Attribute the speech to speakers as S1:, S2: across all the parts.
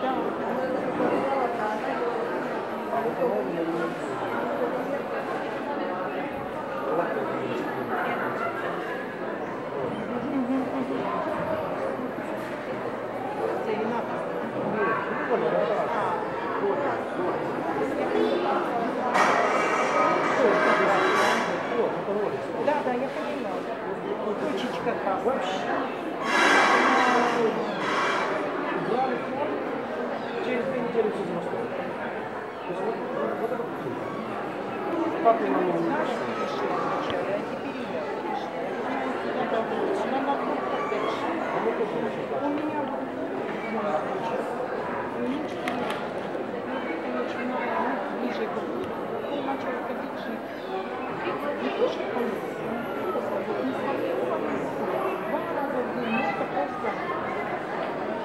S1: Да. вообще.
S2: через две недели все зарастет. Вот это вот.
S1: Как я могу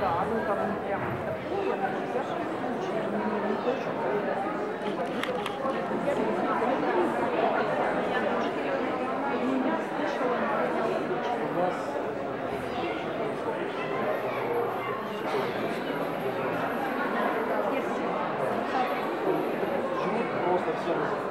S1: да, ну там не прям такое, но во всяком случае, не, не то, что
S2: Почему просто все называют?